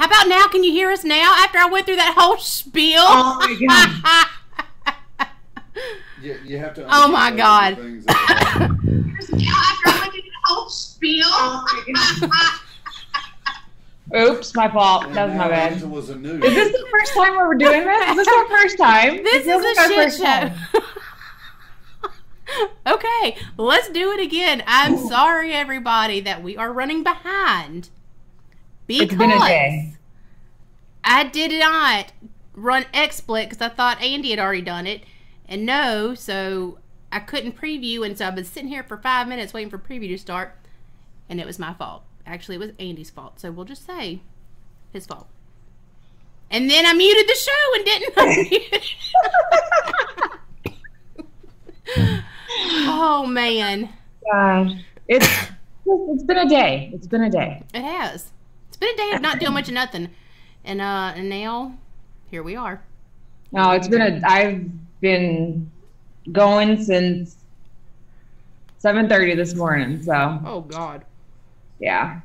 How about now? Can you hear us now after I went through that whole spiel? Oh my god. You, you have to. Oh my understand God. the things that- oh Oops, my fault. That was my now bad. Angela's a new. Is this the first time we're doing this? Is this our first time? this It feels is a shit show. okay, let's do it again. I'm sorry, everybody, that we are running behind. Because It's been a day. I did not run XSplit because I thought Andy had already done it. And no, so I couldn't preview. And so I've been sitting here for five minutes waiting for preview to start. And it was my fault. Actually, it was Andy's fault. So we'll just say his fault. And then I muted the show and didn't unmute. oh, man. Gosh. It's it's been a day. It's been a day. It has. Been a day of not doing much of nothing. And, uh, and now here we are. No, it's been a. I've been going since seven thirty this morning. So Oh, God. yeah.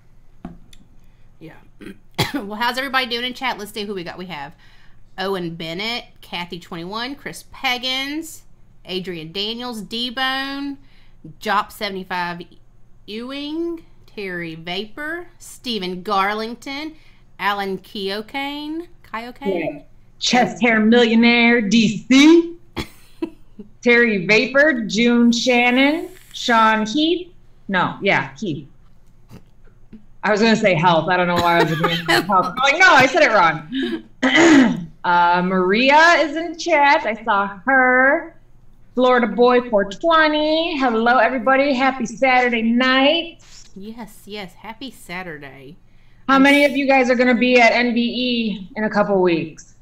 Yeah. well, how's everybody doing in chat? Let's see who we got. We have Owen Bennett, Kathy21, Chris Peggins, Adrian Daniels, D Bone, Jop75 Ewing, Terry Vapor, Stephen Garlington, Alan Keokane, Kyokane, Chest hair millionaire DC. Terry Vapor, June Shannon, Sean Heath. No, yeah, Heath. I was gonna say health. I don't know why I was doing health. I'm like, no, I said it wrong. uh, Maria is in chat. I saw her. Florida Boy 420. Hello, everybody. Happy Saturday night. Yes, yes. Happy Saturday. How um, many of you guys are going to be at NBE in a couple weeks?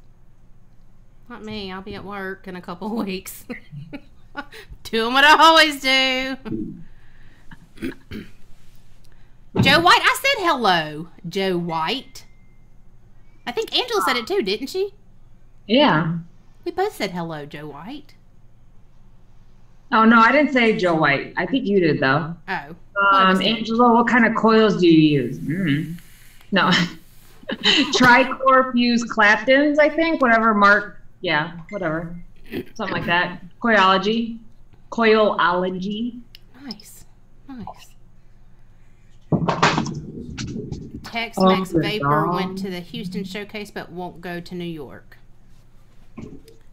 Not me. I'll be at work in a couple weeks. Doing what I always do. Joe White. I said hello, Joe White. I think Angela said it too, didn't she? Yeah. We both said hello, Joe White. Oh, no, I didn't say Joe White. I think you did, though. Oh. Um, Angela, what kind of coils do you use? Mm. No. Tricor fuse Claptons, I think. Whatever Mark. Yeah, whatever. Something like that. Coilology. Coilology. Nice. Nice. Tex Oh, Mex Vapor dog. went to the Houston showcase but won't go to New York.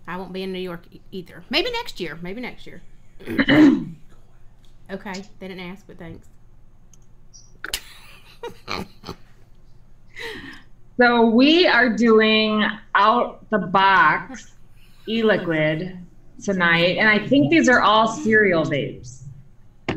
I won't be in New York e- either. Maybe next year. Maybe next year. Okay. They didn't ask, but thanks. So we are doing out the box e-liquid tonight, and I think these are all cereal vapes. I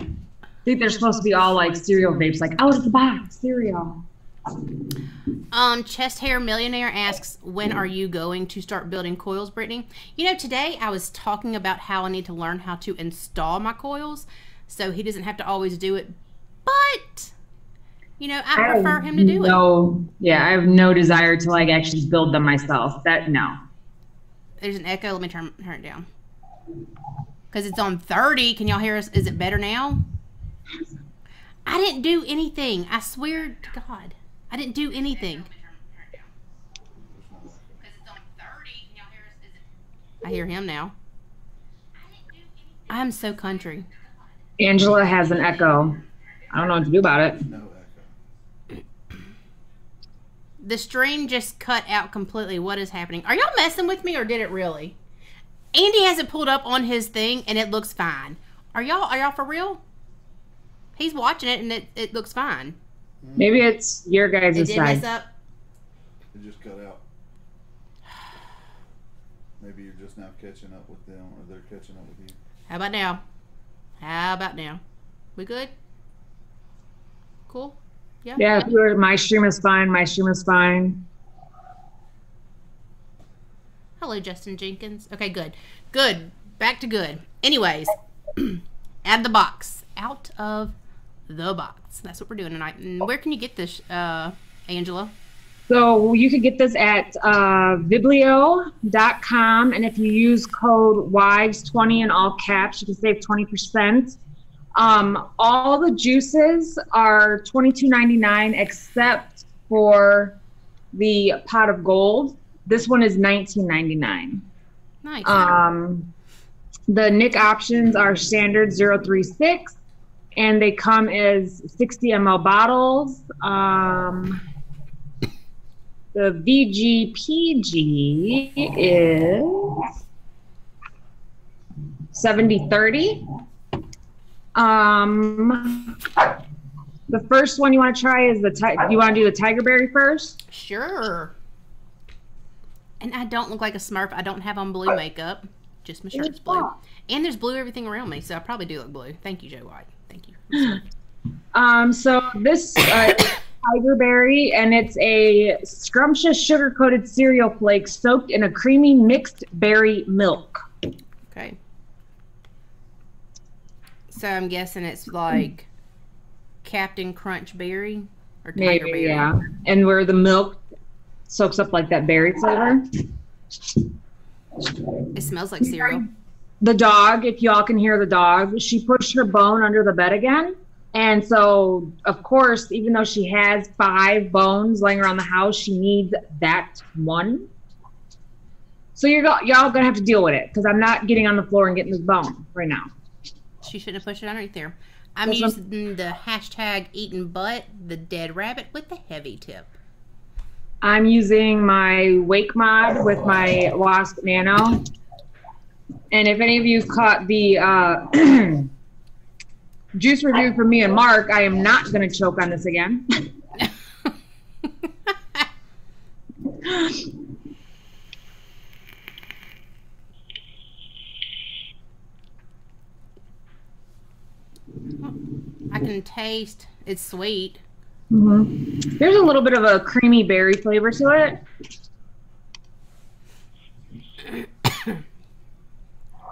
think they're supposed to be all like cereal vapes, like out of the box cereal. Um, Chest Hair Millionaire asks, when are you going to start building coils, Brittany? You know, today I was talking about how I need to learn how to install my coils so he doesn't have to always do it. But, you know, I prefer him to do it. No, yeah, I have no desire to like actually build them myself. That no. There's an echo. Let me turn, turn it down. Because it's on 30. Can y'all hear us? Is it better now? I didn't do anything. I swear to God. I didn't do anything. I hear him now. I'm so country. Angela has an echo. I don't know what to do about it. No echo. The stream just cut out completely. What is happening? Are y'all messing with me or did it really? Andy has it pulled up on his thing and it looks fine. Are y'all are y'all for real? He's watching it and it, it looks fine. Mm-hmm. Maybe it's your guys' It did mess up. It just cut out. Maybe you're just now catching up with them, or they're catching up with you. How about now? How about now? We good? Cool? Yeah? Yeah, if you're- my stream is fine. My stream is fine. Hello, Justin Jenkins. Okay, good. Good. Back to good. Anyways, add the box. Out of the box. That's what we're doing tonight. And where can you get this, uh, Angela? So you could get this at uh, Viblio.com, and if you use code WIVES20 in all caps, you can save 20%. Um, all the juices are $22.99 except for the pot of gold. This one is 19.99. Nice. Um, the Nick options are standard 036 and they come as 60 ml bottles. Um, the VGPG is 7030. Um, the first one you want to try is the ti- you want to do the tiger berry first? sure. And I don't look like a Smurf. I don't have on blue makeup. Just my shirt's blue. And there's blue everything around me, so I probably do look blue. Thank you, Joe White. Um, so this uh, tiger berry, and it's a scrumptious sugar-coated cereal flake soaked in a creamy mixed berry milk. Okay. So I'm guessing it's like Captain Crunch Berry or Tiger Maybe, Berry. yeah. And where the milk soaks up like that berry flavor. It smells like cereal. The dog, if y'all can hear the dog, she pushed her bone under the bed again. And so, of course, even though she has five bones laying around the house, she needs that one. So you're go- y'all gonna have to deal with it because I'm not getting on the floor and getting this bone right now. She shouldn't have pushed it underneath there. I'm using the hashtag eating butt, the dead rabbit with the heavy tip. I'm using my Wake Mod with my Wasp Nano. And if any of you caught the uh, juice review from me and Mark, I am not going to choke on this again. I can taste it's sweet. There's a little bit of a creamy berry flavor to it.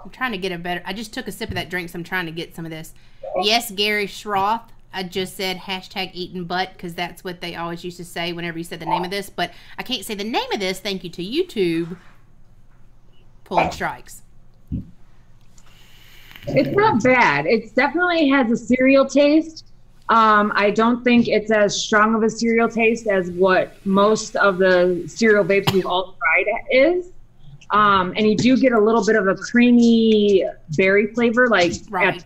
I'm trying to get a better. I just took a sip of that drink, so I'm trying to get some of this. Yes, Gary Schroth. I just said hashtag eating butt because that's what they always used to say whenever you said the name of this. But I can't say the name of this. Thank you to YouTube. Pulling strikes. It's not bad. It definitely has a cereal taste. Um, I don't think it's as strong of a cereal taste as what most of the cereal vapes we've all tried is. Um, and you do get a little bit of a creamy berry flavor, like Right. at.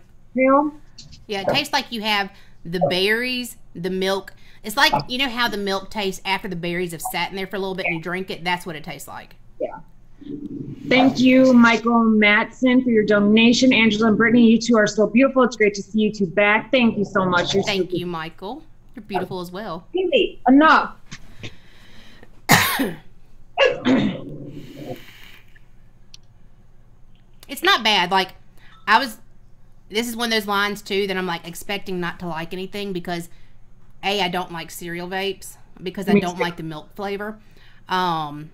Yeah, it tastes like you have the berries, the milk. It's like you know how the milk tastes after the berries have sat in there for a little bit and you drink it. That's what it tastes like. Yeah. Thank you, Michael Matson, for your donation. Angela and Brittany, you two are so beautiful. It's great to see you two back. Thank you so much. You're Thank so you, Michael. You're beautiful as well. Haley, enough. It's not bad. Like I was this is one of those lines too that I'm like expecting not to like anything because A, I don't like cereal vapes because I Me don't too. like the milk flavor. Um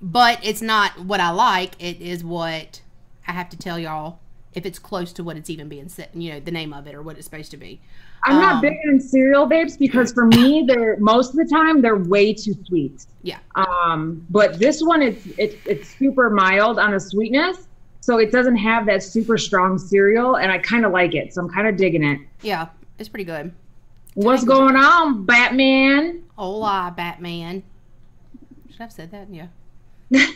but it's not what I like. It is what I have to tell y'all if it's close to what it's even being said, you know, the name of it or what it's supposed to be. I'm not Um, big on cereal vapes because for me, they're most of the time they're way too sweet. Yeah. Um, but this one, it's it's it's super mild on the sweetness, so it doesn't have that super strong cereal, and I kind of like it. So I'm kind of digging it. Yeah, it's pretty good. What's going on, Batman? Hola, Batman. Should I have said that? Yeah.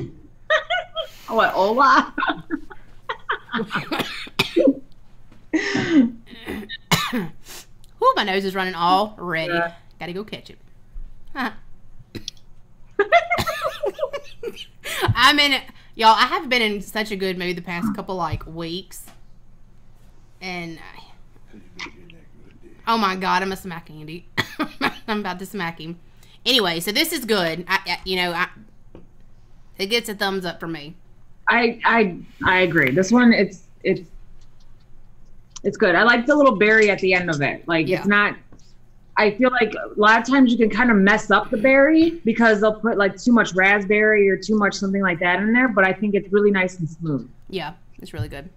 What, hola? Whoo, my nose is running already. Yeah. Gotta go catch it. Huh. I'm in it. Y'all, I have been in such a good mood the past mm. couple, like, weeks. And, I- Cause you been getting that good dick. oh my God, I'm a smack Andy. I'm about to smack him. Anyway, so this is good. I, I you know, I, it gets a thumbs up for me. I I I agree. This one, it's it's it's good. I like the little berry at the end of it. Like Yeah. it's not. I feel like a lot of times you can kind of mess up the berry because they'll put like too much raspberry or too much something like that in there. But I think it's really nice and smooth. Yeah, it's really good.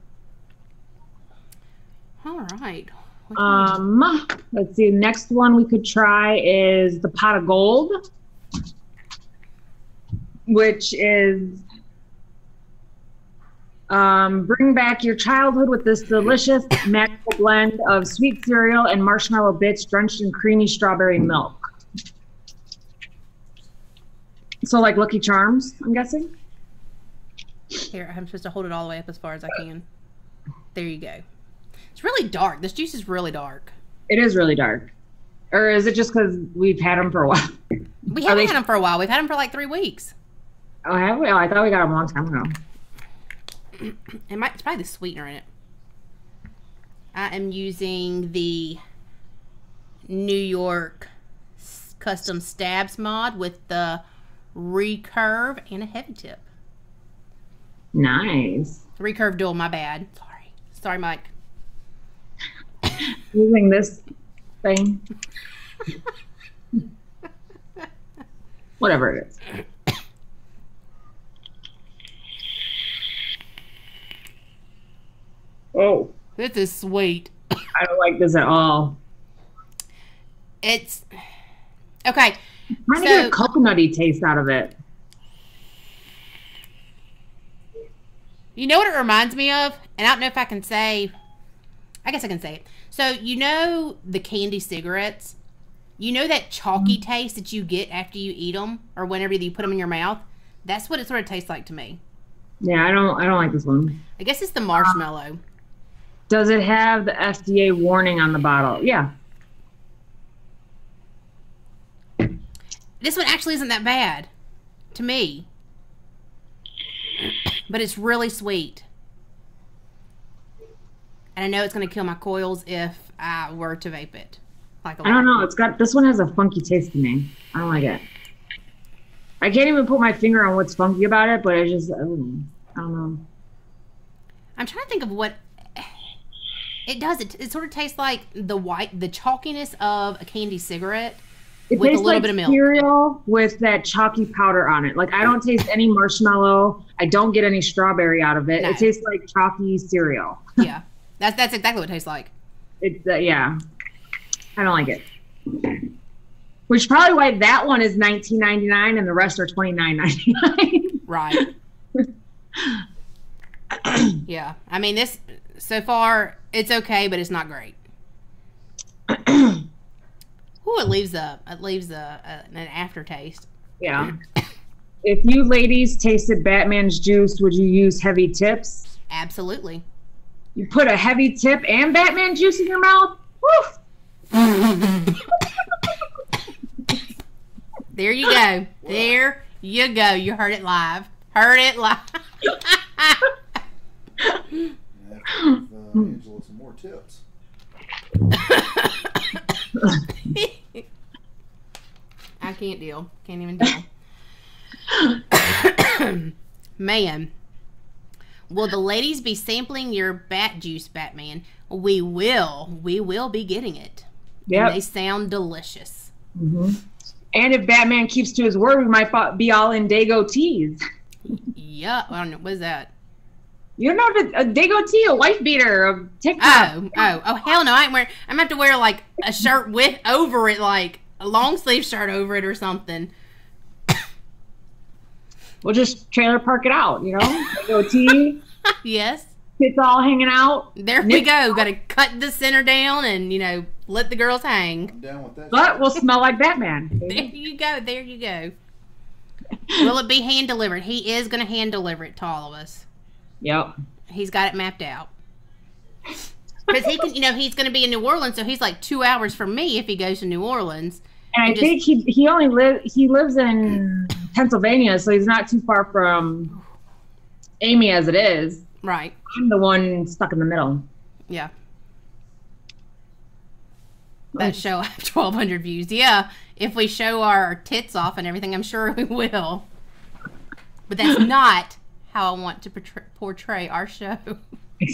All right. What do we- Um, let's see. Next one we could try is the pot of gold, which is um, bring back your childhood with this delicious magical blend of sweet cereal and marshmallow bits drenched in creamy strawberry milk. So like Lucky Charms, I'm guessing. Here, I'm supposed to hold it all the way up as far as I can. There you go. It's really dark. This juice is really dark. It is really dark. Or is it just because we've had them for a while? We haven't had them for a while. We've had them for like three weeks. Oh, have we? Oh, I thought we got them a long time ago. It might. It's probably the sweetener in it. I am using the New York custom stabs mod with the recurve and a heavy tip. Nice. Recurve dual. My bad. Sorry. Sorry, Mike. Using this thing. Whatever it is. Oh, This is sweet. I don't like this at all. It's okay. I'm trying to get a coconutty taste out of it. You know what it reminds me of? And I don't know if I can say. I guess I can say it. So you know the candy cigarettes. You know that chalky mm-hmm. taste that you get after you eat them, or whenever you put them in your mouth. That's what it sort of tastes like to me. Yeah, I don't. I don't like this one. I guess it's the marshmallow. Does it have the FDA warning on the bottle? Yeah. This one actually isn't that bad to me, but it's really sweet. And I know it's going to kill my coils if I were to vape it. Like a I don't know. It's got this one has a funky taste to me. I don't like it. I can't even put my finger on what's funky about it, but I just I don't know. I'm trying to think of what it does. It, it sort of tastes like the white, the chalkiness of a candy cigarette. It With a tastes little like bit of milk. cereal with that chalky powder on it. Like I don't taste any marshmallow. I don't get any strawberry out of it. No. It tastes like chalky cereal. Yeah, that's that's exactly what it tastes like. It's uh, yeah. I don't like it. Which is probably why that one is 19.99 and the rest are 29.99. Right. yeah. I mean, this so far it's okay, but it's not great. Ooh, it leaves a it leaves a, a an aftertaste. yeah. If you ladies tasted Batman's juice, would you use heavy tips? Absolutely. You put a heavy tip and Batman juice in your mouth? There you go. There you go. You heard it live. Heard it live. And after give uh, Angela some more tips. I can't deal. Can't even deal. Man. Will the ladies be sampling your bat juice, Batman? We will. We will be getting it. Yeah. they sound delicious. hmm And if Batman keeps to his word, we might be all in Dago teas. Yeah. I don't know. What is that? You know the a Dago tea, a wife beater of TikTok. Oh, oh, oh, hell no! I ain't wearing. I'm gonna have to wear like a shirt with over it, like a long sleeve shirt over it or something. We'll just trailer park it out, you know? Dago tea, yes, it's all hanging out. there we go. Got to cut the center down and you know let the girls hang. I'm down with that. But we'll smell like Batman. There you go. There you go. Will it be hand delivered? He is gonna hand deliver it to all of us. Yep. He's got it mapped out. Because he can, you know, he's going to be in New Orleans, so he's like two hours from me if he goes to New Orleans. And I just- think he he only live he lives in Pennsylvania, so he's not too far from Amy as it is. Right. I'm the one stuck in the middle. Yeah. That show have 1,200 views. Yeah. If we show our tits off and everything, I'm sure we will. But that's not how I want to portray, portray our show.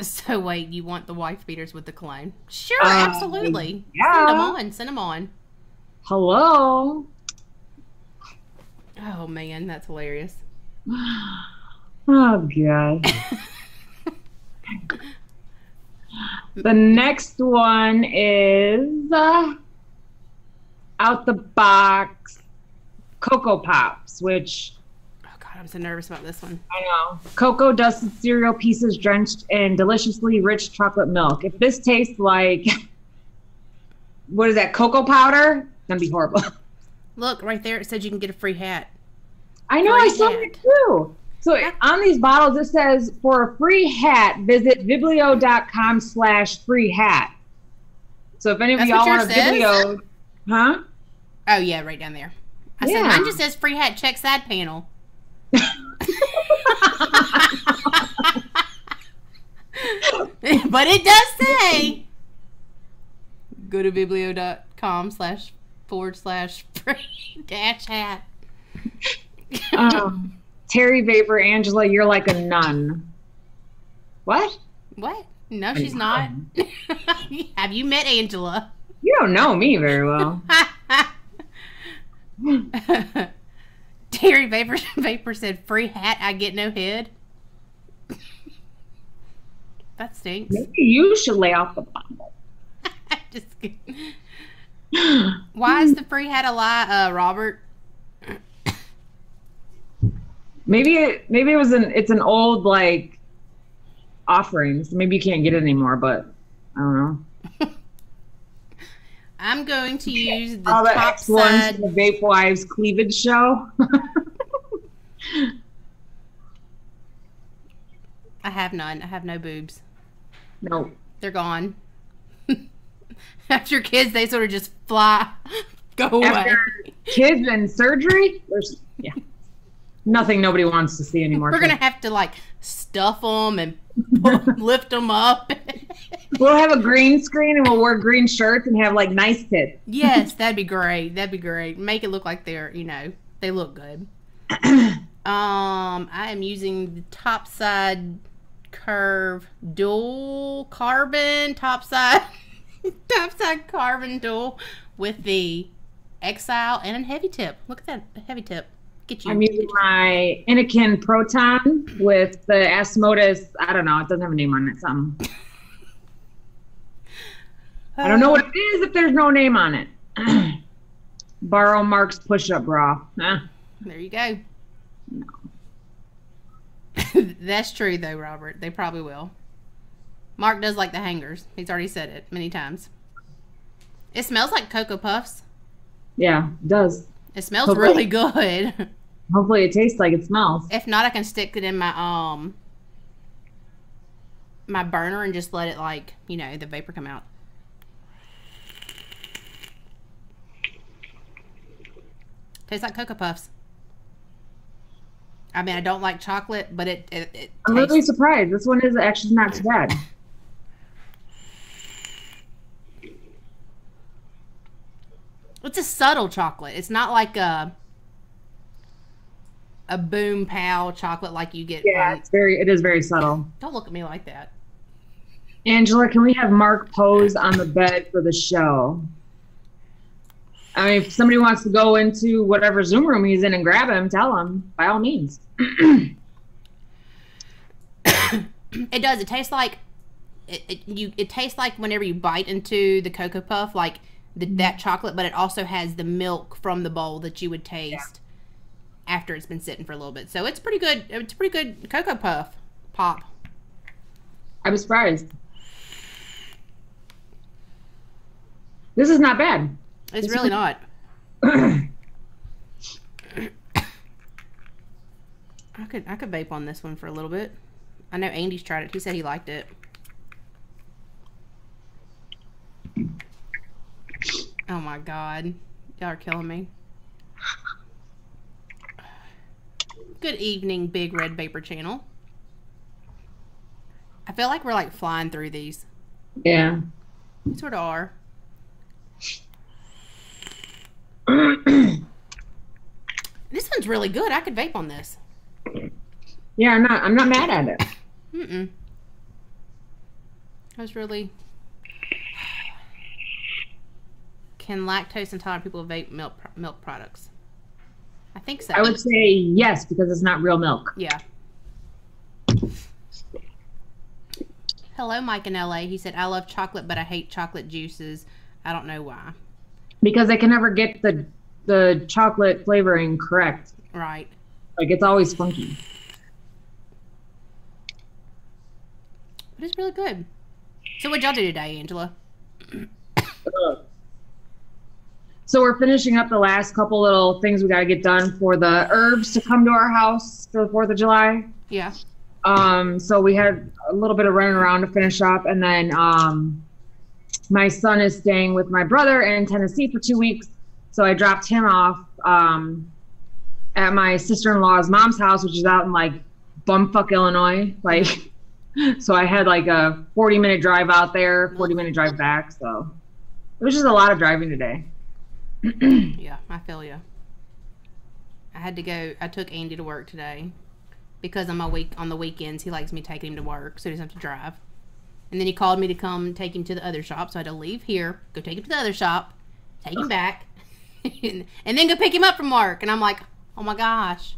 So wait, you want the wife beaters with the clone? Sure, Uh, absolutely. yeah. Send them on. Send them on. Hello. Oh man, that's hilarious. Oh god. the next one is uh, out the box Cocoa Pops, which Oh god, I'm so nervous about this one. I know cocoa dusted cereal pieces drenched in deliciously rich chocolate milk. If this tastes like what is that cocoa powder? That'd be horrible. Look right there. It says you can get a free hat. I know, I saw hat. that too. So on these bottles, it says for a free hat, visit biblio.com slash free hat. So if any of y'all want a? Biblio, huh? Oh yeah, right down there. I said mine just says free hat. Check side panel. but it does say go to biblio.com slash forward slash free dash hat. um, Terry Vapor, Angela, you're like a nun. What? What? No, she's not. Have you met Angela? You don't know me very well. Terry Vapor, Vapor said, "Free hat, I get no head." that stinks. Maybe you should lay off the bottle. Just kidding. Why is the free hat a lie, uh, Robert? Maybe it maybe it was an it's an old like offering. So maybe you can't get it anymore, but I don't know. I'm going to use the All the top X side. the Vape Wives cleavage show. I have none. I have no boobs. no. They're gone. After kids, they sort of just fly, go away. Kids and surgery, there's yeah. Nothing nobody wants to see anymore. We're gonna have to like stuff them and lift them up. We'll have a green screen and we'll wear green shirts and have like nice tits. yes, that'd be great. That'd be great. Make it look like they're, you know, they look good. um, I am using the top side curve dual carbon top side top side carbon dual with the exile and a heavy tip. Look at that heavy tip. Get you. I'm using my Anakin Proton with the Asmodus. I don't know. It doesn't have a name on it. Something. I don't know what it is if there's no name on it. Borrow Mark's push-up bra. Huh? There you go. No. That's true, though, Robert. They probably will. Mark does like the hangers. He's already said it many times. It smells like Cocoa Puffs. Yeah, it does. It smells really good. Hopefully, it tastes like it smells. if not, I can stick it in my um my burner and just let it like you know the vapor come out. Tastes like Cocoa Puffs. I mean, I don't like chocolate, but it it, it I'm really surprised. This one is actually not too bad. It's a subtle chocolate. It's not like a a boom pow chocolate like you get. Yeah, From, it's very. It is very subtle. don't look at me like that. Angela, can we have Mark pose on the bed for the show? I mean, if somebody wants to go into whatever Zoom room he's in and grab him, tell him by all means. It does. It tastes like it, it. You. It tastes like whenever you bite into the cocoa puff, like the, that mm-hmm. chocolate, but it also has the milk from the bowl that you would taste after it's been sitting for a little bit. So it's pretty good. It's pretty good cocoa puff pop. I was surprised. This is not bad. It's It's really not. I could I could vape on this one for a little bit. I know Andy's tried it. He said he liked it. Oh my god. Y'all are killing me. Good evening, Big Red Vapor Channel. I feel like we're like flying through these. Yeah. We sort of are. This one's really good. I could vape on this. yeah, I'm not. I'm not mad at it. Mm-mm. I was really. Can lactose intolerant people vape milk milk products? I think so. I would say yes because it's not real milk. Yeah. Hello, Mike in LA. He said, "I love chocolate, but I hate chocolate juices. I don't know why." Because they can never get the the chocolate flavoring correct. Right. Like it's always funky. But it's really good. So, what'd y'all do today, Angela? Uh, So we're finishing up the last couple little things we got to get done for the herbs to come to our house for the 4th of July. Yeah. Um, so we had a little bit of running around to finish up, and then um, my son is staying with my brother in Tennessee for two weeks. So I dropped him off um, at my sister-in-law's mom's house, which is out in like bumfuck Illinois. Like, so I had like a 40-minute drive out there, 40-minute drive back. So it was just a lot of driving today. Yeah, I feel you. I had to go. I took Andy to work today because on my week on the weekends he likes me taking him to work, so he doesn't have to drive. And then he called me to come take him to the other shop, so I had to leave here, go take him to the other shop, take him back, and, and then go pick him up from work. And I'm like, oh my gosh.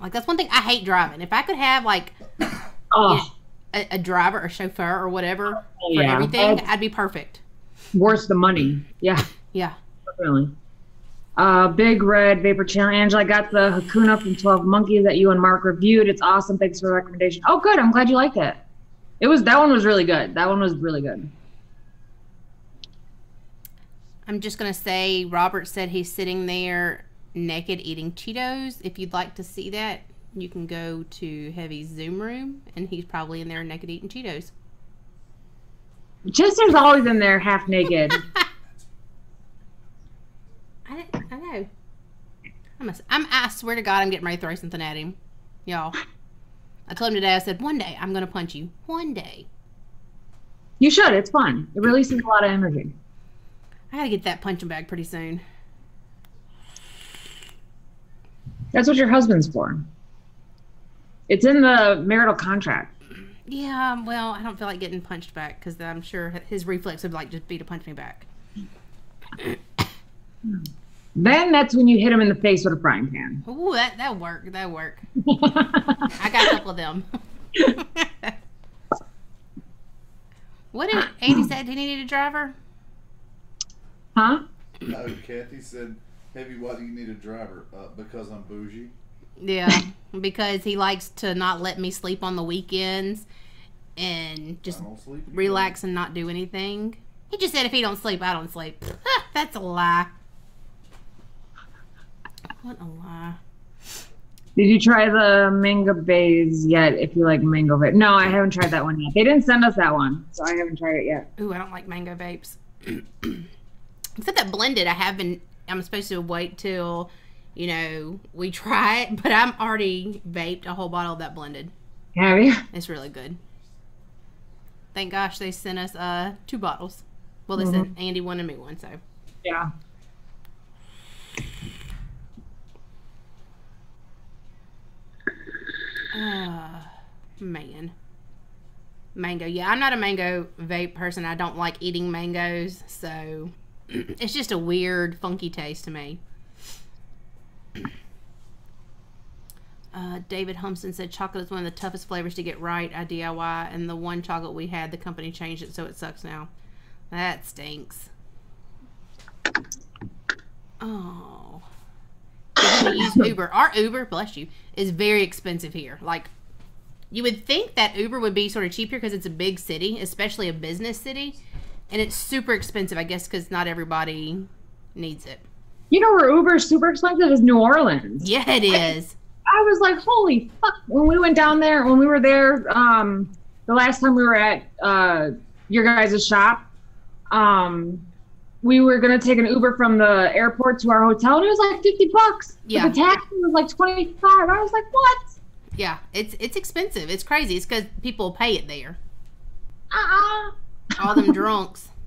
Like that's one thing I hate driving. If I could have like Oh, a, a driver or chauffeur or whatever Oh, for yeah. everything, Oh. I'd be perfect. worth the money. Yeah. Yeah. Really. Uh, Big Red Vapor Channel. Angela, I got the Hakuna from 12 Monkeys that you and Mark reviewed. It's awesome. Thanks for the recommendation. Oh, good. I'm glad you liked it. It was that one was really good. That one was really good. I'm just gonna say Robert said he's sitting there naked eating Cheetos. If you'd like to see that, you can go to Heavy's Zoom room and he's probably in there naked eating Cheetos. Chester's always in there half naked. I, know. I'm, a, I'm I swear to God I'm getting ready to throw something at him. Y'all. I told him today, I said, one day I'm gonna punch you. One day. you should. It's fun. It releases a lot of energy. I gotta get that punching bag pretty soon. That's what your husband's for. It's in the marital contract. Yeah, well, I don't feel like getting punched back because I'm sure his reflex would like just be to punch me back. Hmm. Then that's when you hit him in the face with a frying pan. Ooh, that that work. That work. I got a couple of them. what did Andy said? Did he need a driver? huh? No, Kathy said, Heavy, why do you need a driver? Uh, because I'm bougie. Yeah, because he likes to not let me sleep on the weekends and just I don't sleep. relax and not do anything. He just said if he don't sleep, I don't sleep. That's a lie. What a lie. Did you try the mango bays yet? If you like mango vape, no, I haven't tried that one yet. They didn't send us that one, so I haven't tried it yet. Ooh, I don't like mango vapes. Except that blended, I have been. I'm supposed to wait till, you know, we try it, but I'm already vaped a whole bottle of that blended. Have you? It's really good. Thank gosh they sent us uh two bottles. Well, they sent Andy one and me one, so Yeah. Uh, man, mango. Yeah, I'm not a mango vape person. I don't like eating mangoes, so it's just a weird, funky taste to me. Uh, David Humson said chocolate is one of the toughest flavors to get right. I DIY, and the one chocolate we had, the company changed it, so it sucks now. That stinks. Oh. Use Uber. Our Uber, bless you, is very expensive here. Like, you would think that Uber would be sort of cheap here because it's a big city, especially a business city, and it's super expensive. I guess because not everybody needs it. You know where Uber is super expensive is New Orleans. Yeah, it is. I was like, holy fuck! When we went down there, when we were there, um, the last time we were at uh, your guys' shop, um, we were gonna take an Uber from the airport to our hotel, and it was like fifty bucks. But Yeah. the taxi was like twenty five. I was like, what? Yeah, it's it's expensive. It's crazy. It's because people pay it there. Uh-uh. All them drunks.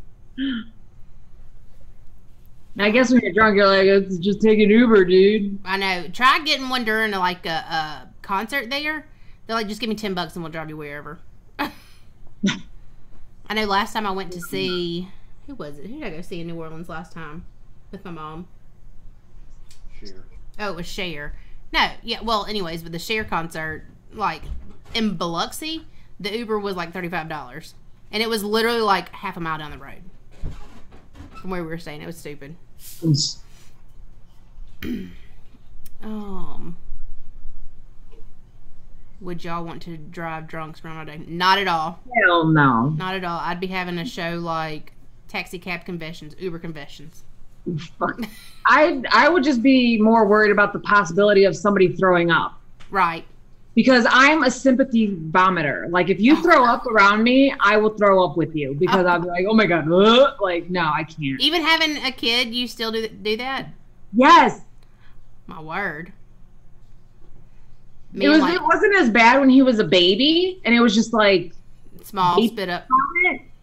I guess when you're drunk, you're like, it's just take an Uber, dude. I know. Try getting one during like a, a concert there. They're like, just give me ten bucks and we'll drive you wherever. I know. Last time I went to see who was it? Who did I go see in New Orleans last time with my mom? Cher. Oh, it was Cher. No, yeah. Well, anyways, with the Cher concert, like in Biloxi, the Uber was like thirty five dollars, and it was literally like half a mile down the road from where we were staying. It was stupid. Um, would y'all want to drive drunks around all day? Not at all. Hell no. Not at all. I'd be having a show like Taxi Cab Confessions, Uber Confessions. I I would just be more worried about the possibility of somebody throwing up Right. because I'm a sympathy vomiter. Like if you throw up around me, I will throw up with you because I'll be like, oh my god, uh, like no, I can't. Even having a kid, you still do do that? Yes, My word. Me it was. like It wasn't as bad when he was a baby, and it was just like small spit up.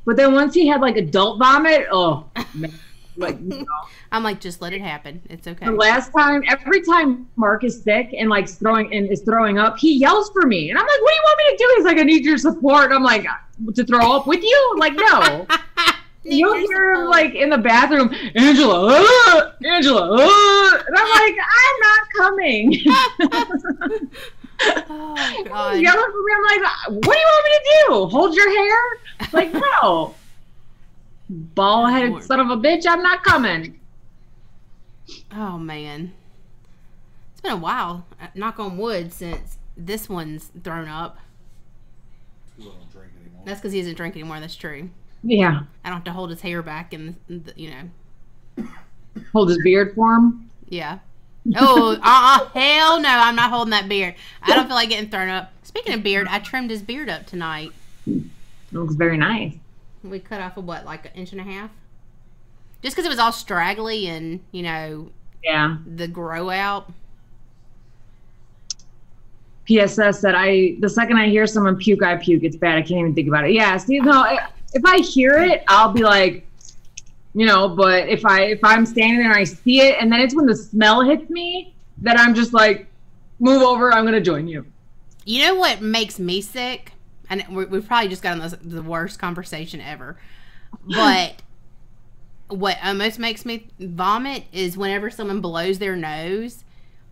But then once he had like adult vomit, oh, man, like you know. I'm like, just let it happen. It's okay. the last time, every time Mark is sick and like throwing and is throwing up, he yells for me, and I'm like, "What do you want me to do?" He's like, "I need your support." I'm like, "To throw up with you?" Like, no. You'll hear him like in the bathroom, Angela, uh, Angela, uh, and I'm like, I'm not coming. oh He's god. yelling for me. I'm like, what do you want me to do? Hold your hair? Like, no. Ball headed son of a bitch, I'm not coming. Oh man. It's been a while. uh, Knock on wood since this one's thrown up. Who don't drink anymore. That's because he doesn't drink anymore. That's true. Yeah. I don't have to hold his hair back and you know. Hold his beard for him. Yeah. Oh, uh, uh, hell no! I'm not holding that beard. I don't feel like getting thrown up. Speaking of beard, I trimmed his beard up tonight. It looks very nice. We cut off a what, like an inch and a half? Just because it was all straggly and you know Yeah. the grow out. PSS said, I, the second I hear someone puke, I puke. It's bad. I can't even think about it. Yeah. See, no, I- if I hear it, I'll be like, you know, but if I, if I'm standing there and I see it and then it's when the smell hits me that I'm just like, move over. I'm going to join you. You know what makes me sick? And we- we've probably just gotten this, the worst conversation ever. But what almost makes me vomit is whenever someone blows their nose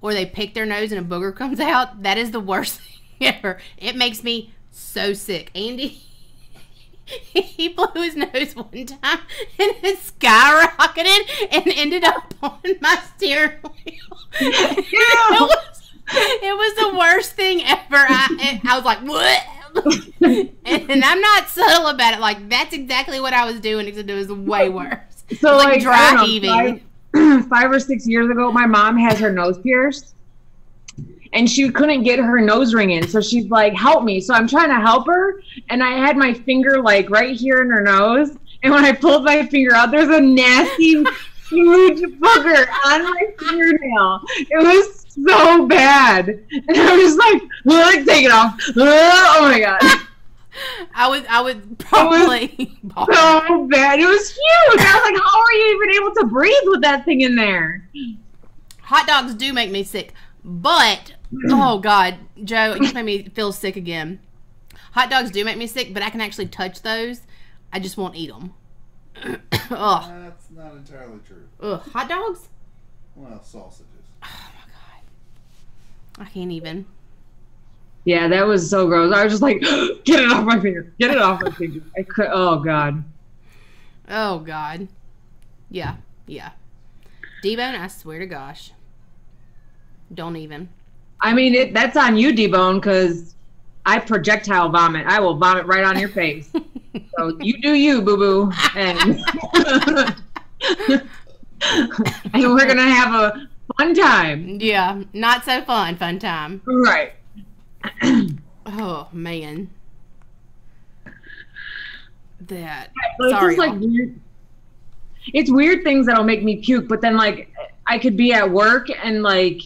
or they pick their nose and a booger comes out. That is the worst thing ever. It makes me so sick. Andy, he blew his nose one time and it skyrocketed and ended up on my steering wheel. it, was, it was the worst thing ever. I, I was like, what? and, I'm not subtle about it. Like that's exactly what I was doing, except it was way worse. So like like, dry know, heaving. Five, five or six years ago, my mom has her nose pierced, and she couldn't get her nose ring in. So she's like, "Help me!" So I'm trying to help her, and I had my finger like right here in her nose, and when I pulled my finger out, there's a nasty, huge booger on my fingernail. It was so bad, and I was like, "Look, take it off!" Oh my god. I would, I would probably. so bad. It was huge. I was like, how are you even able to breathe with that thing in there? Hot dogs do make me sick, but oh god, Joe, you just made me feel sick again. Hot dogs do make me sick, but I can actually touch those. I just won't eat them. Ugh, That's not entirely true. ugh, hot dogs. Well, sausages. Oh my god, I can't even. Yeah, that was so gross. I was just like, get it off my finger. Get it off my finger. I could. Oh god. Oh god, yeah, yeah. D-bone, I swear to gosh, don't even. I mean, it, that's on you, D-Bone, because I projectile vomit. I will vomit right on your face. so you do you, boo boo, and and we're gonna have a fun time. Yeah, not so fun. Fun time. Right. Oh man. That. So it's Sorry, just like weird. It's weird things that'll make me puke, but then like I could be at work and like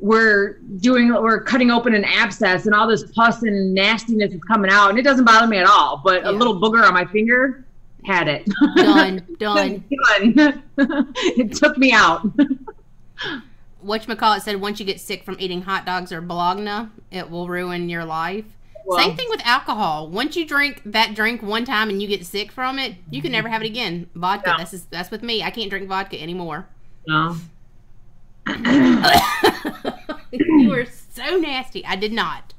we're doing we're cutting open an abscess and all this pus and nastiness is coming out and it doesn't bother me at all. But a little booger on my finger had it. Done. Done. Done. it took me out. Whatchamacallit said once you get sick from eating hot dogs or bologna, it will ruin your life. Well, Same thing with alcohol. Once you drink that drink one time and you get sick from it, you can mm-hmm. never have it again. Vodka. No. That's that's with me. I can't drink vodka anymore. No. You were so nasty. I did not.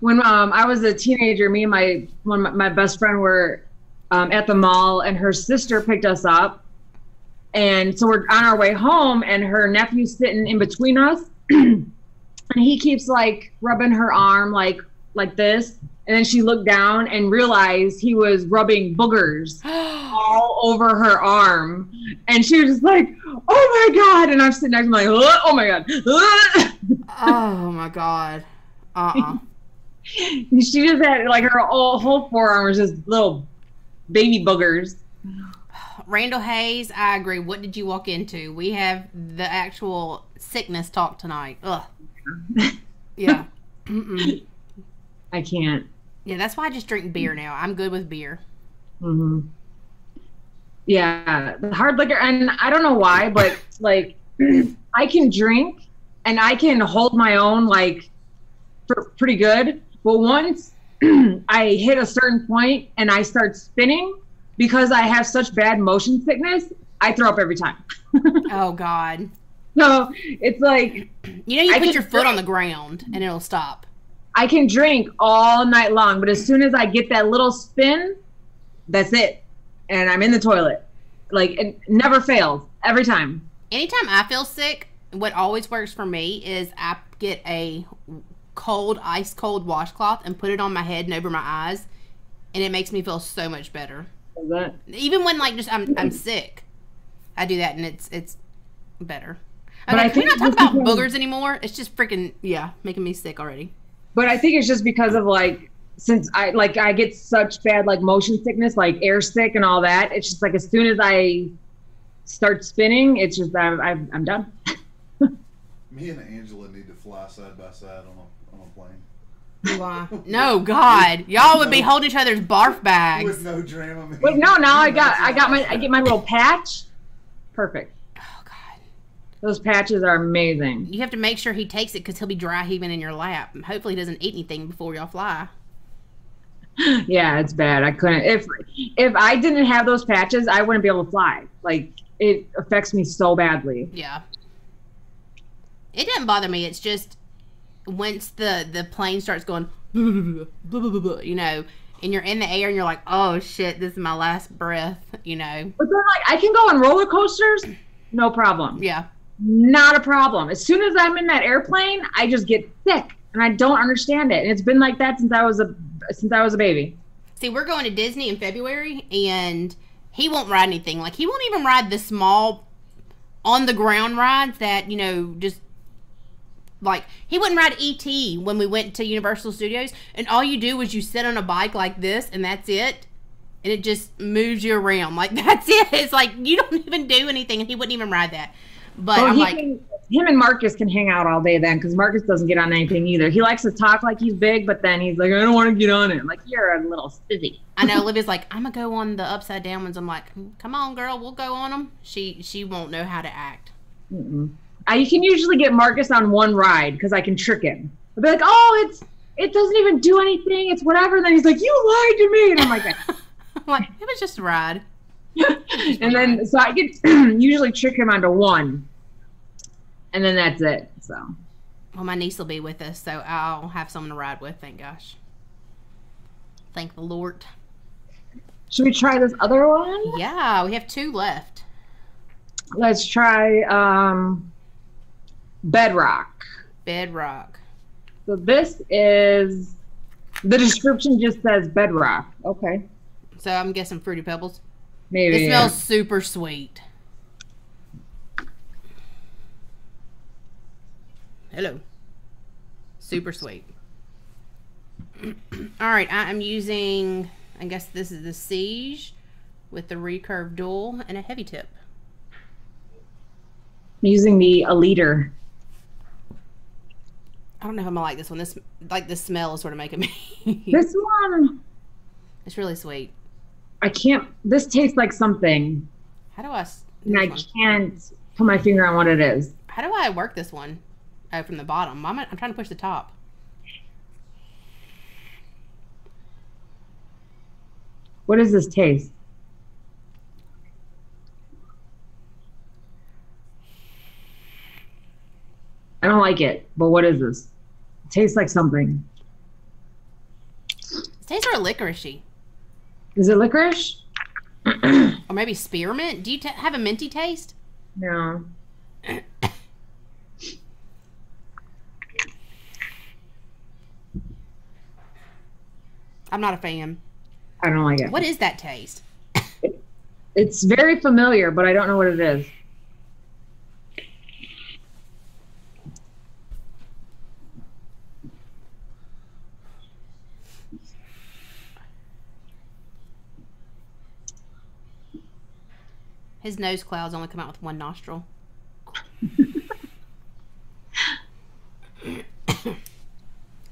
When um, I was a teenager, me and my one my, my best friend were um, at the mall, and her sister picked us up, and so we're on our way home, and her nephew's sitting in between us, and he keeps like rubbing her arm like like this, And then she looked down and realized he was rubbing boogers all over her arm. And she was just like, oh my God. And I'm sitting next to him like, oh my God. oh my god. Uh uh she just had like her whole, whole forearm was just little baby boogers. Randall Hayes, I agree. What did you walk into? We have the actual sickness talk tonight. Ugh. Yeah. Mm-mm. I can't. Yeah, that's why I just drink beer now. I'm good with beer. hmm Yeah, the hard liquor, and I don't know why, but like I can drink and I can hold my own like pr- pretty good. But once I hit a certain point and I start spinning because I have such bad motion sickness, I throw up every time. Oh God. So it's like You know, you I put your foot on the ground and it'll stop. I can drink all night long, but as soon as I get that little spin, that's it, and I'm in the toilet. Like it never fails every time. Anytime I feel sick, what always works for me is I get a cold, ice cold washcloth and put it on my head and over my eyes, and it makes me feel so much better. Even when like just I'm I'm sick, I do that and it's it's better. But I can we not talk about boogers anymore? It's just freaking yeah, making me sick already. But I think it's just because of like since I like I get such bad like motion sickness, like air sick and all that. It's just like as soon as I start spinning, it's just I'm I'm, I'm done. Me and Angela need to fly side by side on a on a plane. Why? No, God, y'all would be holding each other's barf bags. With no Dramamine. Wait, no, now I got I got my I get my little patch. Perfect. Those patches are amazing. you have to make sure he takes it because he'll be dry heaving in your lap. Hopefully, he doesn't eat anything before y'all fly. Yeah, it's bad. I couldn't if if I didn't have those patches, I wouldn't be able to fly. Like it affects me so badly. Yeah. It doesn't bother me. It's just once the the plane starts going, you know, and you're in the air and you're like, oh shit, this is my last breath, you know. But then like I can go on roller coasters, no problem. Yeah. Not a problem. As soon as I'm in that airplane, I just get sick and I don't understand it. And it's been like that since I was a since I was a baby. See, we're going to Disney in February, and he won't ride anything. Like he won't even ride the small on the ground rides that you know just like he wouldn't ride ET when we went to Universal Studios, and all you do is you sit on a bike like this, and that's it. And it just moves you around. Like that's it. It's like you don't even do anything, and he wouldn't even ride that. But Well, I'm he like, can, him and Marcus can hang out all day then because Marcus doesn't get on anything either. He likes to talk like he's big, but then he's like, I don't want to get on it. I'm like, you're a little spizzy. I know Olivia's like, I'm gonna go on the upside down ones. I'm like, mm, come on, girl, we'll go on them. She she won't know how to act. Mm-mm. I can usually get Marcus on one ride because I can trick him. I'll be like, oh, it's it doesn't even do anything. It's whatever. And then he's like, you lied to me. And I'm like, I'm like, it was just a ride. And then so I get usually trick him onto one, and then that's it. So Well, my niece will be with us, so I'll have someone to ride with. Thank gosh. Thank the Lord. should we try this other one? Yeah, we have two left. Let's try um, Bedrock. Bedrock. So this is the description just says Bedrock. Okay, So I'm guessing Fruity Pebbles. Maybe. It smells super sweet. Hello. Super sweet. All right, I am using, I guess this is the Siege with the recurve dual and a heavy tip. I'm using the a liter. I don't know if I'm gonna like this one. This like the smell is sort of making me. This one, it's really sweet. I can't. This tastes like something, How do I? and I one? can't put my finger on what it is. How do I work this one? Oh, from the bottom. I'm, I'm trying to push the top. What does this taste? I don't like it, but what is this? It tastes like something. It tastes sort of licoricey. Is it licorice? Or maybe spearmint. Do you t- have a minty taste? No. I'm not a fan. I don't like it. What is that taste? It's very familiar, but I don't know what it is. His nose clouds only come out with one nostril.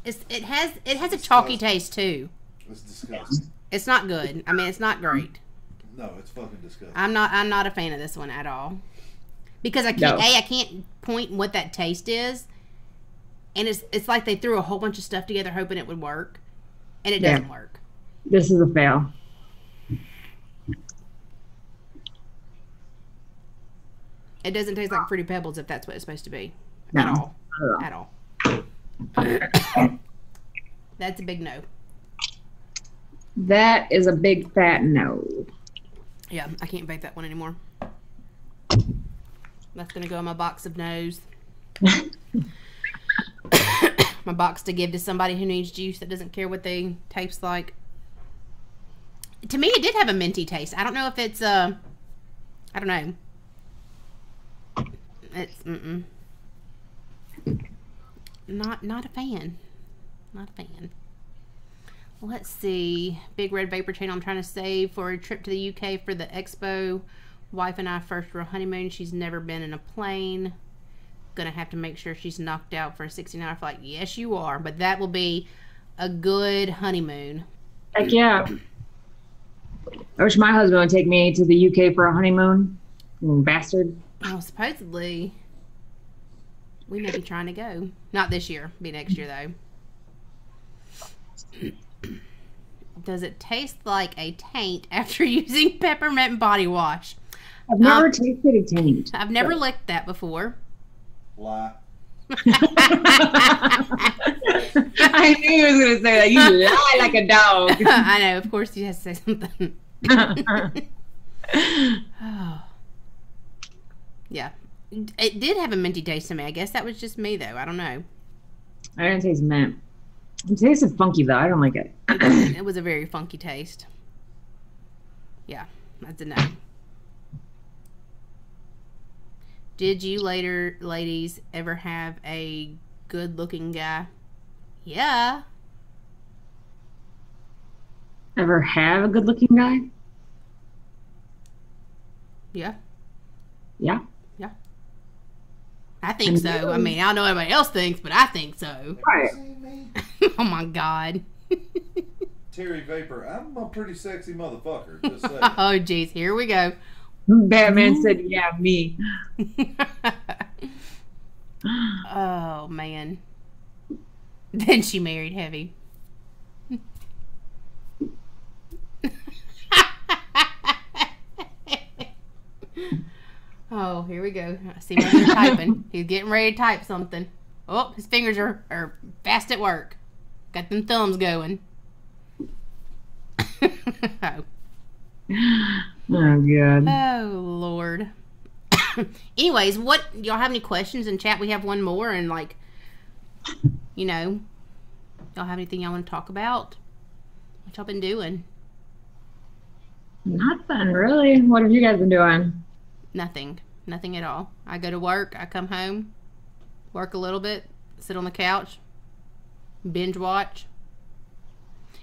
it's, it has it has a chalky taste too. It's disgusting. It's not good. I mean, it's not great. No, it's fucking disgusting. I'm not I'm not a fan of this one at all. Because I can't No. a I can't point what that taste is, and it's it's like they threw a whole bunch of stuff together hoping it would work, and it Yeah. doesn't work. This is a fail. It doesn't taste like fruity pebbles if that's what it's supposed to be No. at all. At all. That's a big no. That is a big fat no. Yeah, I can't bake that one anymore. That's gonna go in my box of no's. my box to give to somebody who needs juice that doesn't care what they taste like. To me, it did have a minty taste. I don't know if it's uh, I don't know. It's mm-mm. not not a fan. Not a fan. Let's see. Big Red Vapor Chain I'm trying to save for a trip to the UK for the expo. Wife and I first real honeymoon. She's never been in a plane. Gonna have to make sure she's knocked out for a 16 hour flight. Yes, you are. But that will be a good honeymoon. Heck yeah. I wish my husband would take me to the UK for a honeymoon. Bastard. Oh, supposedly we may be trying to go. Not this year. Be next year though. Does it taste like a taint after using peppermint body wash? I've never Um, tasted a taint. I've never licked that before. Lie. I knew he was going to say that. You lie like a dog. I know, of course, he has to say something. oh. Yeah. It did have a minty taste to me. I guess that was just me, though. I don't know. I didn't taste mint. It tasted funky though. I don't like it. It, it was a very funky taste. Yeah, that's no. Did you later, ladies, ever have a good looking guy? Yeah. Ever have a good looking guy? Yeah. Yeah. I think so. I mean, I don't know what anybody else thinks, but I think so. Have Right. you seen me? oh my god. Terry Vapor. I'm a pretty sexy motherfucker. Just saying. oh jeez, here we go. Batman said, "Yeah, me." oh man. Then she married heavy. Oh, here we go. I see him typing. He's getting ready to type something. Oh, his fingers are, are fast at work. Got them thumbs going. oh. Oh god. Oh Lord. Anyways, what y'all have any questions in chat? We have one more, and like, you know, y'all have anything y'all want to talk about? What y'all been doing? Nothing really. What have you guys been doing? Nothing. Nothing at all. I go to work. I come home, work a little bit, sit on the couch, binge watch.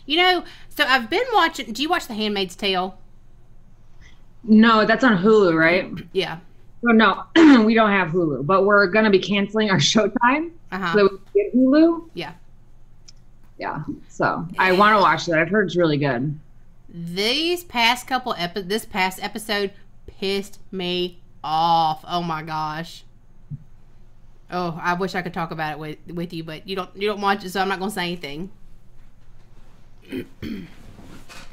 You know, so I've been watching. Do you watch The Handmaid's Tale? No, that's on Hulu, right? Yeah. Oh, no, we don't have Hulu, but we're gonna be canceling our Showtime Uh huh. so we get Hulu. Yeah. Yeah. So I want to watch that. I've heard it's really good. These past couple epi- this past episode pissed me off. Oh my gosh. Oh, I wish I could talk about it with with you, but you don't you don't watch it, so I'm not gonna say anything.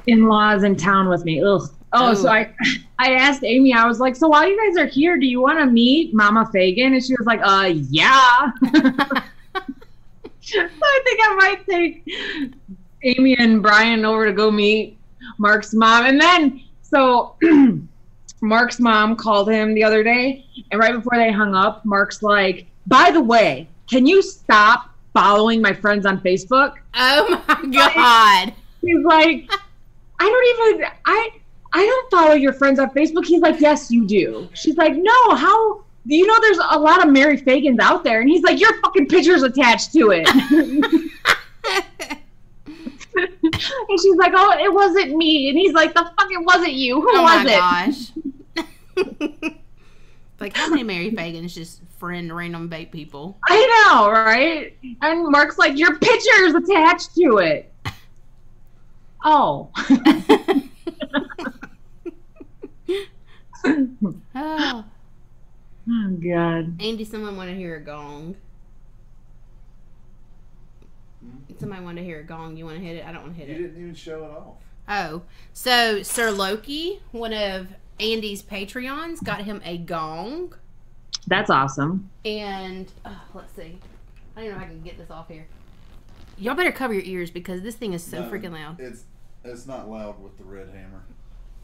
In-laws in town with me. Ugh. Oh, Oh. so I, I asked Amy. I was like, "So while you guys are here, do you want to meet Mama Fagan?" And she was like, "Uh, yeah." so I think I might take Amy and Brian over to go meet Mark's mom. And then, so Mark's mom called him the other day, and right before they hung up, Mark's like, "By the way, can you stop following my friends on Facebook?" oh my god. He's like, I don't even I I don't follow your friends on Facebook. He's like, Yes, you do. She's like, No, how you know there's a lot of Mary Fagans out there, and he's like, Your fucking picture's attached to it. and she's like, Oh, it wasn't me. And he's like, The fuck it wasn't you. Who oh was my it? gosh. like how many Mary Fagans just friend random vape people? I know, right? And Mark's like, Your picture's attached to it. Oh. Oh, Oh God. Andy, someone want to hear a gong. Somebody want to hear a gong. You want to hit it? I don't want to hit You it. You didn't even show it off. Oh, so Sir Loki, one of Andy's Patreons, got him a gong. That's awesome. And oh, let's see. I don't know if I can get this off here. Y'all better cover your ears because this thing is so No, freaking loud. It's it's not loud with the red hammer.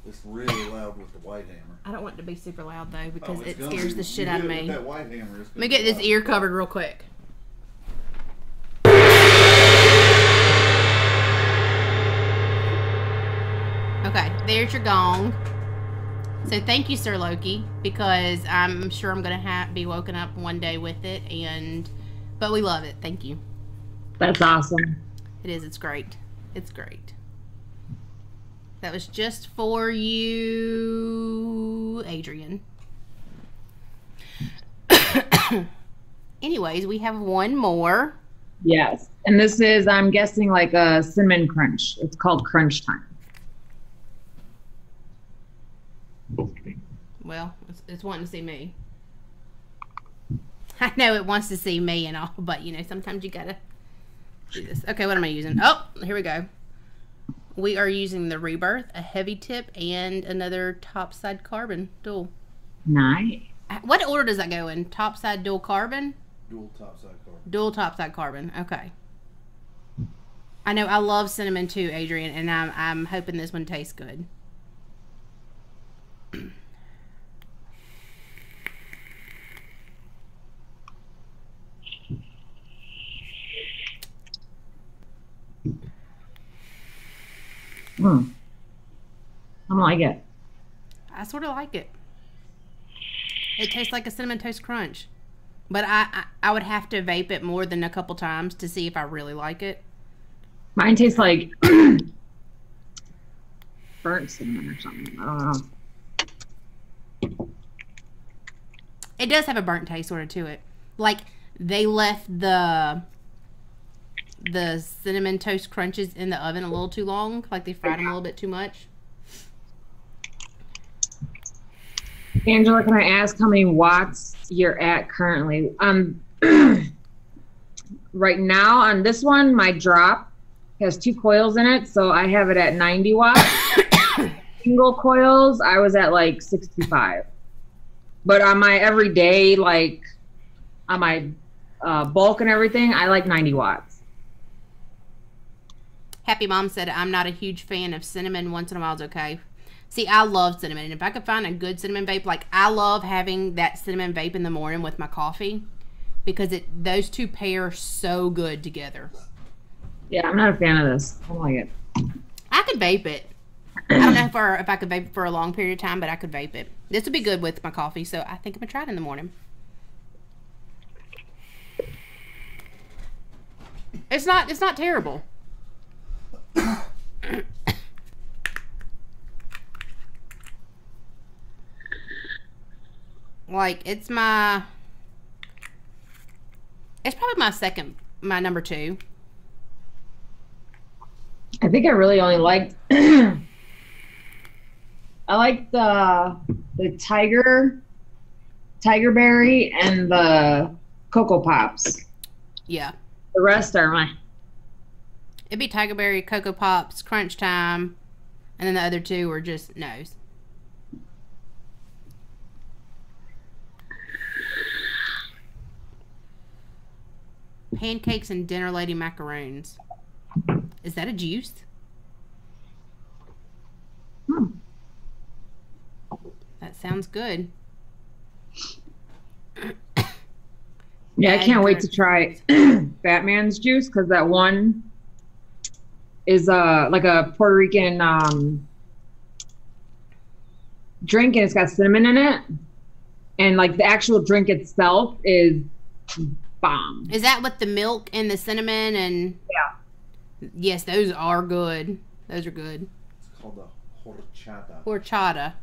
It's really loud with the white hammer. I don't want it to be super loud though because Oh, it scares be- the shit out of hit it with me. That white hammer. It's Let me get this ear covered real quick. Okay, there's your gong. So thank you, Sir Loki, because I'm sure I'm gonna ha- be woken up one day with it, and but we love it. Thank you. That's awesome. It is. It's great. It's great. That was just for you, Adrian. Anyways, we have one more. Yes. And this is, I'm guessing, like a cinnamon crunch. It's called Crunch Time. Well, it's, it's wanting to see me. I know it wants to see me and all, but you know, sometimes you gotta do this. Okay, what am I using? Oh, here we go. We are using the Rebirth, a heavy tip, and another topside carbon dual. Nice. Uh, what order does that go in? Topside dual carbon? Dual topside card. Dual topside carbon. Okay. I know I love cinnamon too, Adrian, and I'm I'm hoping this one tastes good. Mm. I don't like it. I sort of like it. It tastes like a cinnamon toast crunch, but I, I I would have to vape it more than a couple times to see if I really like it. Mine tastes like burnt cinnamon or something. I don't know. It does have a burnt taste sort of to it, like they left the the cinnamon toast crunches in the oven a little too long, like they fried them a little bit too much. Angela, can I ask how many watts you're at currently? Um, right now on this one, my drop has two coils in it, so I have it at 90 watts. Single coils, I was at like 65. But on my everyday, like on my uh, bulk and everything, I like 90 watts. Happy Mom said, I'm not a huge fan of cinnamon. Once in a while is okay. See, I love cinnamon. And if I could find a good cinnamon vape, like I love having that cinnamon vape in the morning with my coffee because it those two pair so good together. Yeah, I'm not a fan of this. I don't like it. I could vape it. I don't know if, I could vape for a long period of time, but I could vape it. This would be good with my coffee, so I think I'm gonna try it in the morning. It's not. It's not terrible. like it's my. It's probably my second, my number two. I think I really only liked. I like the the tiger, tiger berry, and the cocoa pops. Yeah. The rest are my. It'd be Tiger Berry, Cocoa Pops, Crunch Time, and then the other two were just nose. Pancakes and Dinner Lady macaroons. Is that a juice? Hmm. That sounds good. Yeah, I can't wait to for- try Batman's juice because that one is uh like a Puerto Rican um drink and it's got cinnamon in it. And like the actual drink itself is bomb. Is that with the milk and the cinnamon and Yeah. Yes, those are good. Those are good. It's called a horchata. Horchata.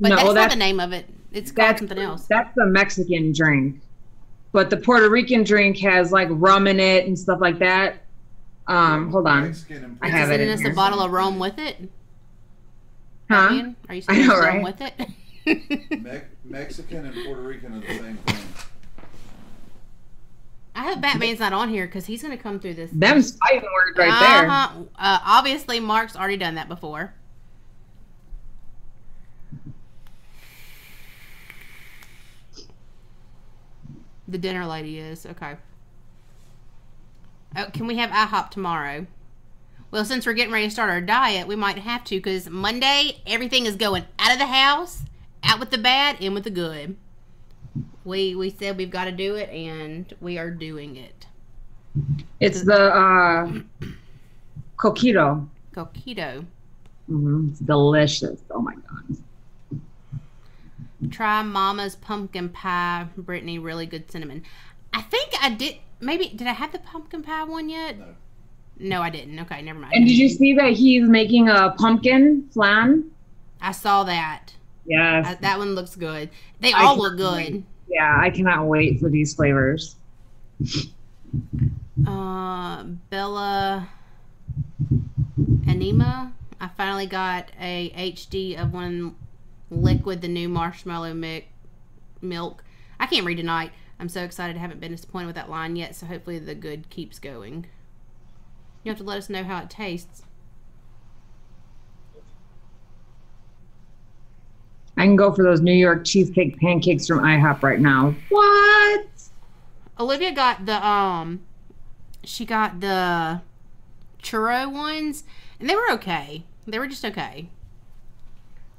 But No, that's not that's- the name of it. It's called That's something else. That's the Mexican drink. But the Puerto Rican drink has like rum in it and stuff like that. Um, hold on. I have it Sending in us a bottle of rum with it? Huh? Ian? Are you I sending know, us rum with it? Me- Mexican and Puerto Rican are the same thing. I hope Batman's not on here because he's going to come through this. Them's fighting words right there. Uh-huh. Uh, obviously, Mark's already done that before. The dinner lady is okay. Oh, can we have IHOP tomorrow? Well, since we're getting ready to start our diet, we might have to because Monday everything is going out of the house, out with the bad, in with the good. We we said we've got to do it, and we are doing it. It's the uh, coquito. Coquito. hmm It's delicious. Oh my god. Try Mama's pumpkin pie, Brittany. Really good cinnamon. I think I did. Maybe did I have the pumpkin pie one yet? No. No, I didn't. Okay, never mind. And did you see that he's making a pumpkin flan? I saw that. Yes. I, that one looks good. They all look good. wait. yeah, I cannot wait for these flavors. Uh, Bella Anima. I finally got a HD of one liquid, the new marshmallow mi- milk. I can't read tonight. I'm so excited. I haven't been disappointed with that line yet, so hopefully the good keeps going. You have to let us know how it tastes. I can go for those New York cheesecake pancakes from IHOP right now. What? Olivia got the um she got the churro ones and they were okay. They were just okay.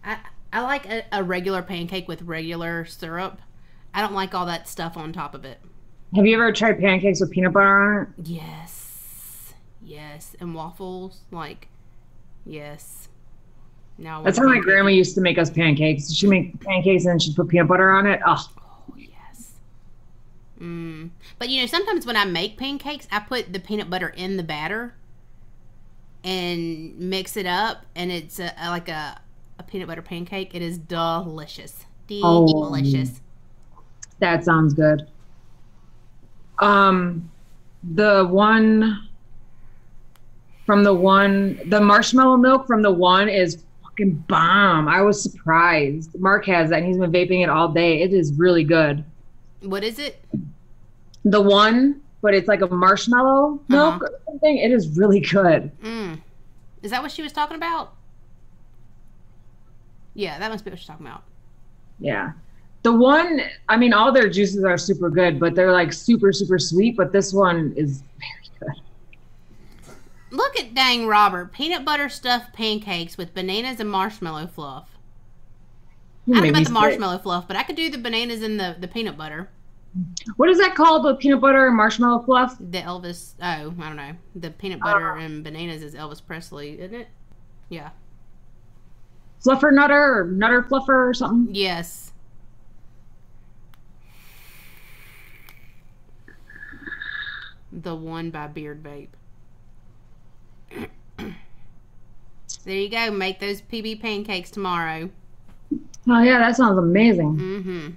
I I like a, a regular pancake with regular syrup. I don't like all that stuff on top of it. Have you ever tried pancakes with peanut butter on it? Yes. Yes. And waffles, like yes. Now That's how my grandma used to make us pancakes. She'd make pancakes and she'd put peanut butter on it. Oh, Oh yes. Mm. But you know, sometimes when I make pancakes, I put the peanut butter in the batter and mix it up, and it's a- like a, a peanut butter pancake. It is delicious. Oh. Delicious. that sounds good. Um, the one from the one, the marshmallow milk from the one is fucking bomb. I was surprised. Mark has that and he's been vaping it all day. It is really good. What is it? The one, but it's like a marshmallow milk or something. It is really good. Mm. Is that what she was talking about? Yeah, that must be what you're talking about. Yeah. The one, I mean, all their juices are super good, but they're like super, super sweet. But this one is very good. Look at dang Robert. Peanut butter stuffed pancakes with bananas and marshmallow fluff. You I don't know about the sick. marshmallow fluff, but I could do the bananas and the, the peanut butter. What is that called? The peanut butter and marshmallow fluff? The Elvis, oh, I don't know. The peanut uh, butter and bananas is Elvis Presley, isn't it? Yeah. Fluffer nutter or nutter fluffer or something? Yes. The one by Beard Vape. there you go. Make those PB pancakes tomorrow. Oh yeah, that sounds amazing. Mm-hmm.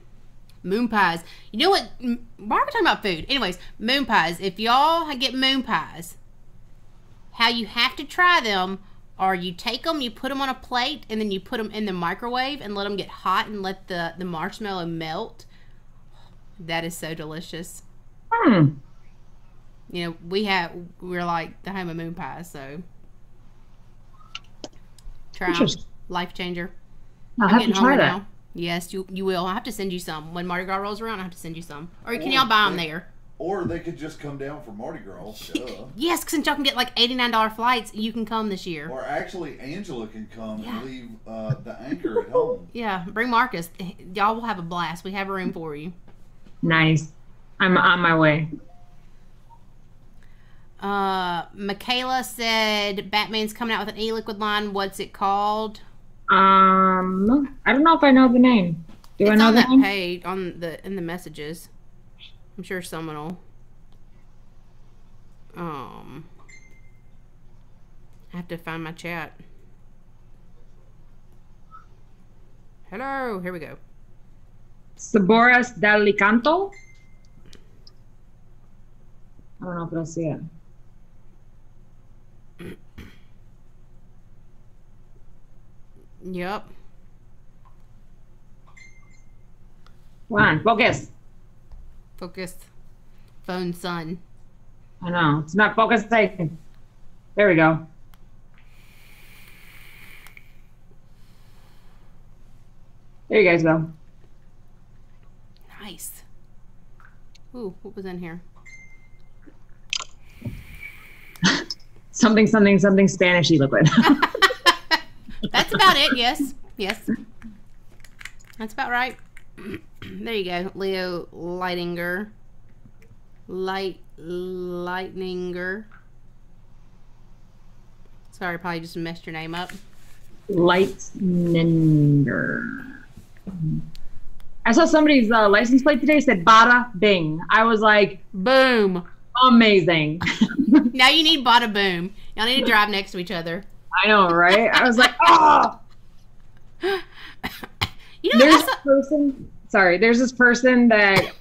Moon pies. You know what? Why are we talking about food? Anyways, moon pies. If y'all get moon pies, how you have to try them are you take them, you put them on a plate, and then you put them in the microwave and let them get hot and let the, the marshmallow melt. That is so delicious. Hmm. You know, we have, we're like the home of moon pies, so. Try. Life changer. I'll I'm have to try that. now. Yes, you you will. I have to send you some when Mardi Gras rolls around. I have to send you some, or can y'all buy them there? Or they could just come down for Mardi Gras. Duh. Yes, since y'all can get like eighty nine dollar flights, you can come this year. Or actually, Angela can come Yeah. and leave uh, the anchor at home. Yeah, bring Marcus. Y'all will have a blast. We have a room for you. Nice. I'm on my way. Uh, Michaela said Batman's coming out with an e-liquid line. What's it called? Um, I don't know if I know the name. Do I know on the that name? page on the in the messages. I'm sure someone will. Um, I have to find my chat. Hello, here we go. Saboras d'Alicanto. I don't know if I'll see it. Yep. On, focus. Focus. Phone son. I know it's not focusing. There we go. There you guys go. Nice. Ooh, what was in here? Something, something, something Spanishy liquid. That's about it. Yes. Yes. That's about right. there you go. Leo Lightinger. Light Lightninger. Sorry, probably just messed your name up. Lightninger. I saw somebody's uh, license plate today said Bada Bing. I was like, Boom. amazing. Now you need bada boom. Y'all need to drive next to each other. I know, right? I was like, oh. You know, There's this person. Sorry, there's this person that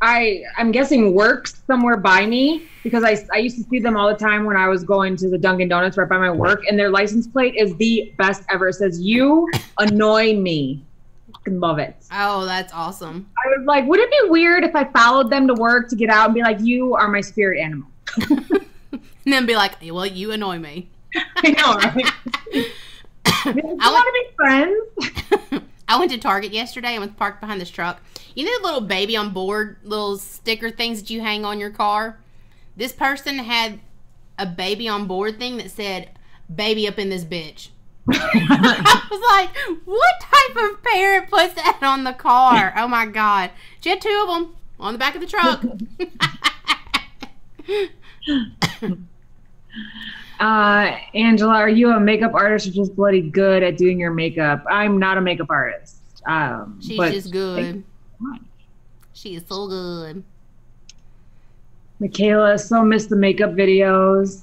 I I'm guessing works somewhere by me because I I used to see them all the time when I was going to the Dunkin' Donuts right by my work, and their license plate is the best ever. It says, "You annoy me." Love it. oh, that's awesome. I was like, would it be weird if I followed them to work to get out and be like, "You are my spirit animal"? And then be like, well, you annoy me. I know, right? You want to be friends? I went to Target yesterday and was parked behind this truck. You know the little baby on board little sticker things that you hang on your car? This person had a baby on board thing that said, baby up in this bitch. I was like, what type of parent puts that on the car? Oh my God. She had two of them on the back of the truck. Uh, Angela, are you a makeup artist or just bloody good at doing your makeup? I'm not a makeup artist. Um, She's just good. She is so good. Michaela, so miss the makeup videos.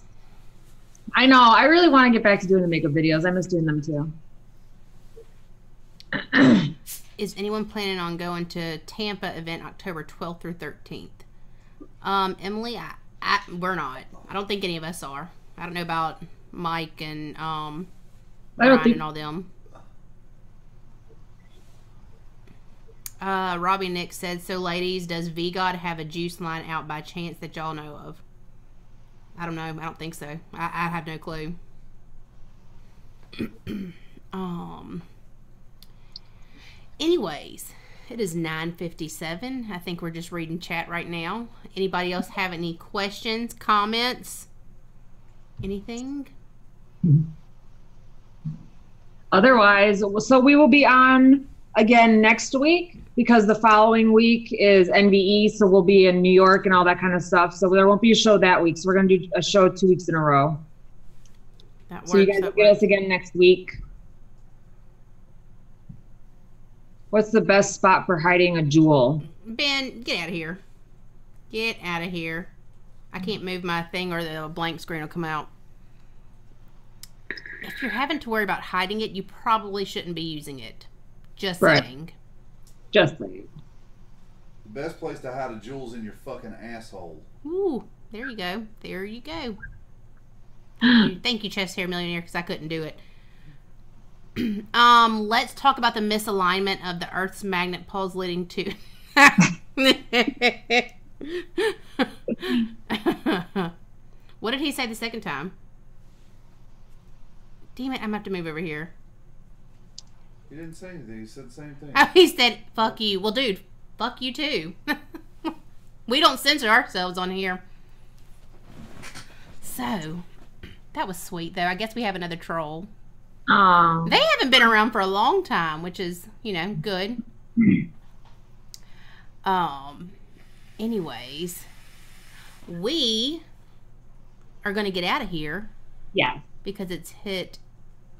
I know. I really want to get back to doing the makeup videos. I miss doing them too. is anyone planning on going to Tampa event October 12th through 13th? Um, Emily, I, I, we're not. I don't think any of us are. I don't know about Mike and um, I don't Ryan think and all them. Uh, Robbie Nick said, "So, ladies, does VGod have a juice line out by chance that y'all know of?" I don't know. I don't think so. I, I have no clue. um. Anyways, it is 9:57. I think we're just reading chat right now. Anybody else have any questions, comments, anything? Otherwise, so we will be on again next week because the following week is NVE, so we'll be in New York and all that kind of stuff. So there won't be a show that week. So we're gonna do a show two weeks in a row. That works. So you guys will get us again next week. What's the best spot for hiding a jewel? Ben, get out of here. Get out of here. I can't move my thing or the blank screen will come out. If you're having to worry about hiding it, you probably shouldn't be using it. Just Right. saying. Just saying. The best place to hide a jewel's in your fucking asshole. Ooh, there you go. There you go. Thank you, Thank you, chest hair millionaire, because I couldn't do it. um, let's talk about the misalignment of the Earth's magnet poles leading to. what did he say the second time? Damn it! I'm gonna have to move over here. He didn't say anything. He said the same thing. Oh, he said, "Fuck you." Well, dude, fuck you too. we don't censor ourselves on here. So, that was sweet, though. I guess we have another troll. Um, They haven't been around for a long time, which is, you know, good. Um. Anyways, we are going to get out of here Yeah. because it's hit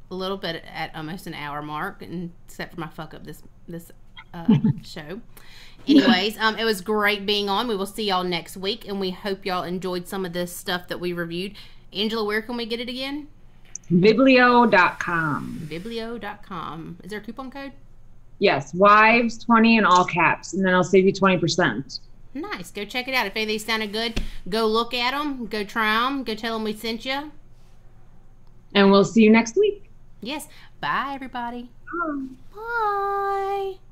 a little bit at almost an hour mark, and except for my fuck up this this uh, show. Anyways, um, it was great being on. We will see y'all next week, and we hope y'all enjoyed some of this stuff that we reviewed. Angela, where can we get it again? Biblio.com. Biblio.com. Is there a coupon code? Yes, wives 20 in all caps, and then I'll save you 20%. Nice. Go check it out. If any of these sounded good, go look at them. Go try them. Go tell them we sent you. And we'll see you next week. Yes. Bye, everybody. Bye. Bye.